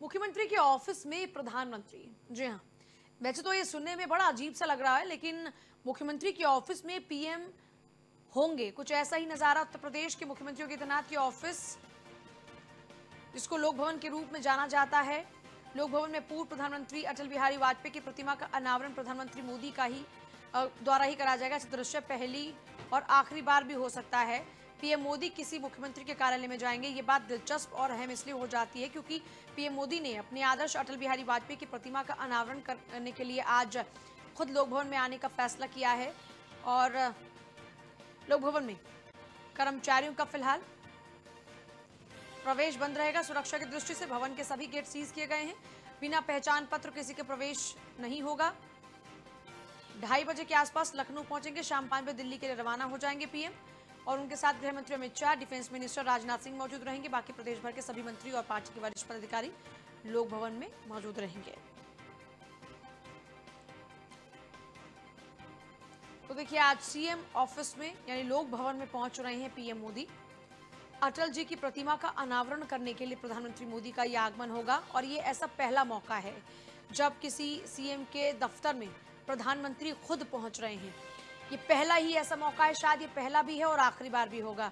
मुख्यमंत्री के ऑफ़िस में प्रधानमंत्री। जी हाँ। वैसे तो ये सुनने में बड़ा अजीब सा लग रहा है, लेकिन मुख्यमंत्री के ऑफ़िस में पीएम होंगे। कुछ ऐसा ही नज़ारा उत्तर प्रदेश के मुख्यमंत्रियों के तैनात के ऑफ़िस, जिसको लोक भवन के रूप में जाना जाता है। लोक भवन में पूर्व प्रधानमंत्री अटल बिहारी वाजपेयी की प्रतिमा का अनावरण प्रधानमंत्री मोदी का ही द्वारा ही करा जाएगा। दृश्य पहली और आखिरी बार भी हो सकता है। पीएम मोदी किसी मुख्यमंत्री के कार्यालय में जाएँगे, ये बात दिलचस्प और अहम इसलिए हो जाती है क्योंकि पीएम मोदी ने अपने आदर्श अटल बिहारी वाजपेयी की प्रतिमा का अनावरण करने के लिए आज खुद लोक भवन में आने का फैसला किया है और लोक भवन में कर्मचारियों का फ़िलहाल प्रवेश बंद रहेगा। सुरक्षा की दृष्टि से भवन के सभी गेट सीज किए गए हैं। बिना पहचान पत्र किसी के प्रवेश नहीं होगा। ढाई बजे के आसपास लखनऊ पहुँचेंगे, शाम पाँच बजे दिल्ली के लिए रवाना हो जाएँगे पीएम। और उनके साथ गृह मंत्री अमित शाह, डिफेंस मिनिस्टर राजनाथ सिंह मौजूद रहेंगे। बाकी प्रदेश भर के सभी मंत्री और पार्टी के वरिष्ठ पदाधिकारी लोक भवन में मौजूद रहेंगे। तो देखिए, आज सीएम ऑफ़िस में, यानी लोक भवन में पहुँच रहे हैं पीएम मोदी। अटल जी की प्रतिमा का अनावरण करने के लिए प्रधानमंत्री मोदी का यह आगमन होगा और ये ऐसा पहला मौका है जब किसी सीएम के दफ्तर में प्रधानमंत्री खुद पहुँच रहे हैं। ये पहला ही ऐसा मौका है, शायद ये पहला भी है और आखिरी बार भी होगा।